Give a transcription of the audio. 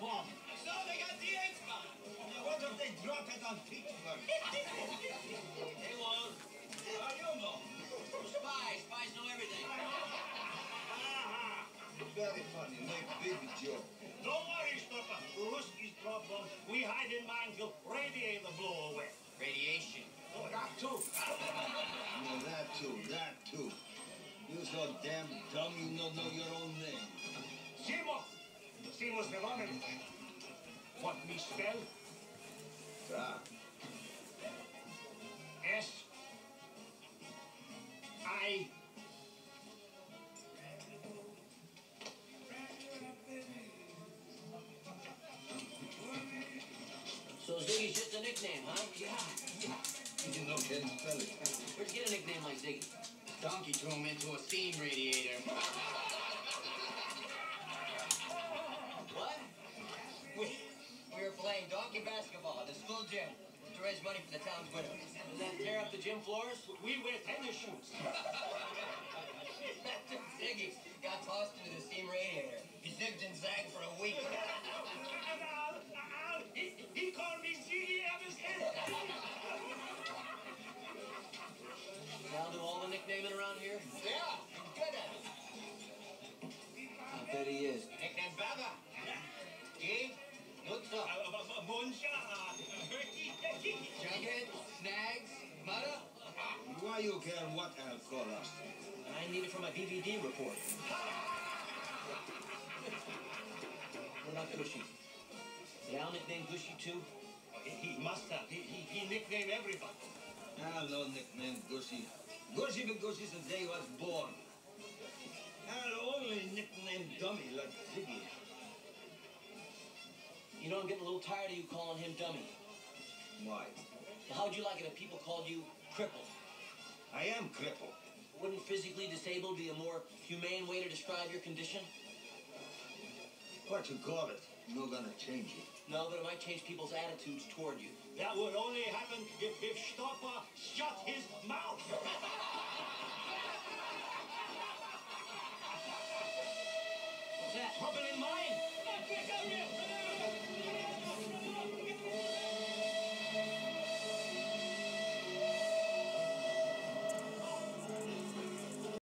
bomb. So they got the X-Bomb. Now, what if they drop it on Pittsburgh? They won't. How you know? Spies. Spies know everything. Very funny. Make big joke. Don't worry, Stopper. Ruski's bomb. We hide in mine till radiator blow away. Radiation. Oh, that too. No, that too. That too. You're so damn dumb you don't know your own name. Simo. Simo Stefanovic. Want me spell? Ah, S. I. So Ziggy's just a nickname, huh? Yeah. you know can spell it. Where'd you get a nickname like Ziggy? Donkey threw him into a steam radiator. Were basketball at the school gym to raise money for the town's widows. Does that tear up the gym floors? We wear tennis shoes. Ziggy got tossed into the steam radiator. He zigged and zagged for a week. Snags, Mudda. Why you care what I'll call us? I need it for my DVD report. What about Gooshie? Did Al nickname Gooshie too? He must have. He, he, he nicknamed everybody. I'll no nickname Gooshie. Gooshie been Gooshie since day he was born. I'll only nickname dummy like Ziggy. You know, I'm getting a little tired of you calling him dummy. Why? Well, how'd you like it if people called you crippled? I am crippled. Wouldn't physically disabled be a more humane way to describe your condition? What you call it? No gonna change it. No, but it might change people's attitudes toward you. That would only happen if, if Stopper shut his mouth. What's that? Trouble in mind.